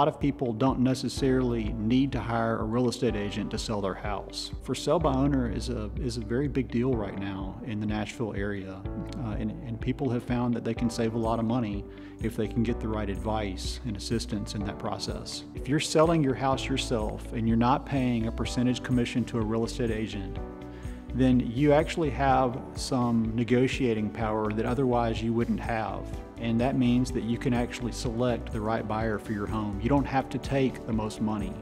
lot of people don't necessarily need to hire a real estate agent to sell their house. For sale by owner is a, is a very big deal right now in the Nashville area. Uh, and, and people have found that they can save a lot of money if they can get the right advice and assistance in that process. If you're selling your house yourself and you're not paying a percentage commission to a real estate agent, then you actually have some negotiating power that otherwise you wouldn't have. And that means that you can actually select the right buyer for your home. You don't have to take the most money.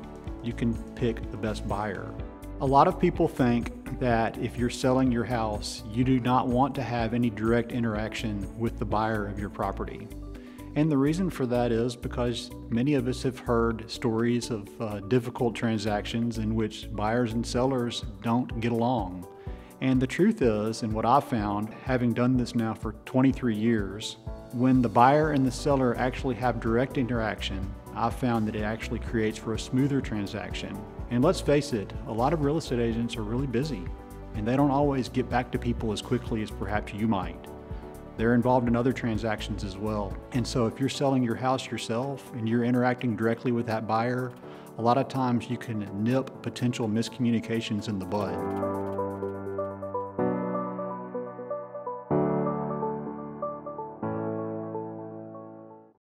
You can pick the best buyer. A lot of people think that if you're selling your house, you do not want to have any direct interaction with the buyer of your property. And the reason for that is because many of us have heard stories of uh, difficult transactions in which buyers and sellers don't get along. And the truth is, and what I've found, having done this now for 23 years, when the buyer and the seller actually have direct interaction, I've found that it actually creates for a smoother transaction. And let's face it, a lot of real estate agents are really busy, and they don't always get back to people as quickly as perhaps you might. They're involved in other transactions as well. And so if you're selling your house yourself and you're interacting directly with that buyer, a lot of times you can nip potential miscommunications in the bud.